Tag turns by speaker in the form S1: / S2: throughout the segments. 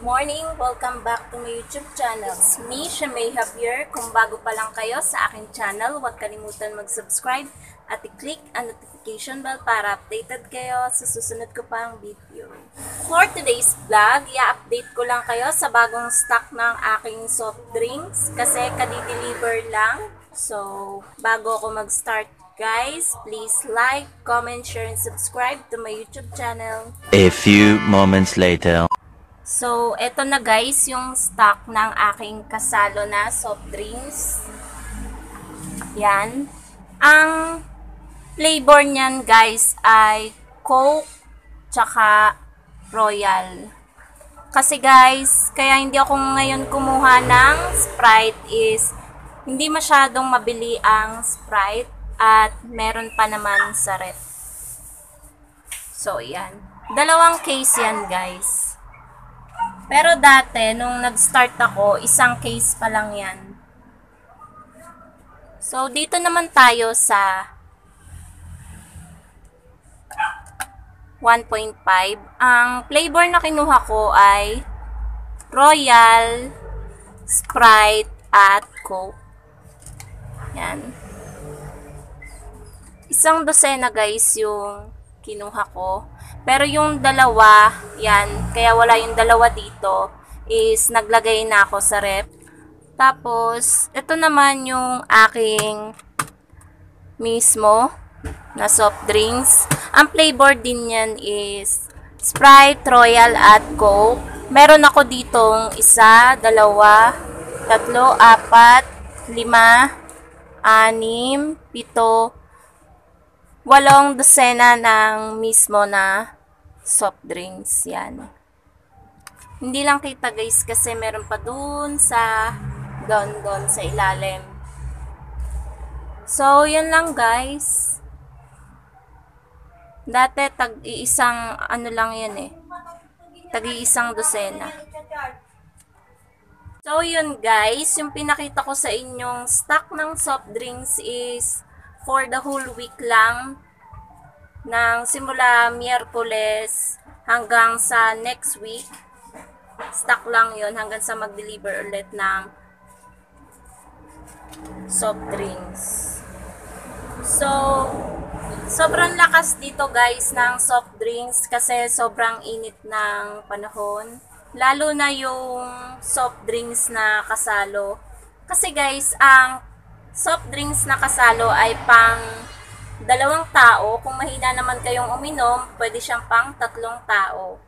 S1: morning! Welcome back to my YouTube channel. It's me, Shamay Javier. Kung bago pa lang kayo sa aking channel, huwag kalimutan mag-subscribe at i-click ang notification bell para updated kayo sa susunod ko pang video. For today's vlog, i-update ko lang kayo sa bagong stock ng aking soft drinks kasi kadi-deliver lang. So, bago ako mag-start guys, please like, comment, share, and subscribe to my YouTube channel.
S2: A few moments later.
S1: So, eto na guys, yung stock ng aking kasalo na soft drinks. Yan. Ang flavor niyan guys ay Coke tsaka Royal. Kasi guys, kaya hindi ako ngayon kumuha ng Sprite is hindi masyadong mabili ang Sprite at meron pa naman sa ref. So, yan. Dalawang case yan guys. Pero dati, nung nag-start ako, isang case pa lang yan. So, dito naman tayo sa 1.5. Ang flavor na kinuha ko ay Royal, Sprite, at Coke. Yan. Isang dosena guys yung kinuha ko. Pero yung dalawa, yan, kaya wala yung dalawa dito, is naglagay na ako sa rep. Tapos, ito naman yung aking mismo na soft drinks. Ang flavor din yan is Sprite, Royal, at Coke. Meron ako ditong isa, dalawa, tatlo, apat, lima, anim, pito, walong dosena ng mismo na soft drinks. Yan. Hindi lang kita guys kasi meron pa dun sa doon doon sa ilalim. So, yun lang guys. Dati tag-iisang ano lang yan eh. Tag-iisang dosena. So, yun guys. Yung pinakita ko sa inyong stock ng soft drinks is for the whole week lang ng simula Miyerkules hanggang sa next week. Stock lang yon hanggang sa mag-deliver ulit ng soft drinks. So, sobrang lakas dito guys ng soft drinks kasi sobrang init ng panahon. Lalo na yung soft drinks na kasalo. Kasi guys, ang soft drinks na kasalo ay pang dalawang tao. Kung mahina naman kayong uminom, pwede siyang pang tatlong tao.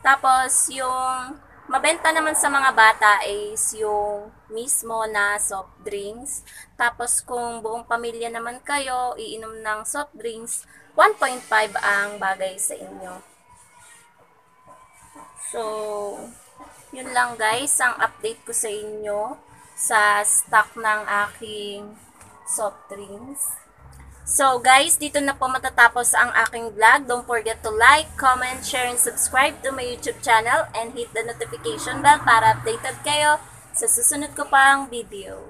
S1: Tapos, yung mabenta naman sa mga bata is yung mismo na soft drinks. Tapos, kung buong pamilya naman kayo, iinom ng soft drinks, 1.5 ang bagay sa inyo. So, yun lang guys, ang update ko sa inyo sa stock ng aking soft drinks. So guys, dito na po matatapos ang aking vlog. Don't forget to like, comment, share, and subscribe to my YouTube channel and hit the notification bell para updated kayo sa susunod ko pang video.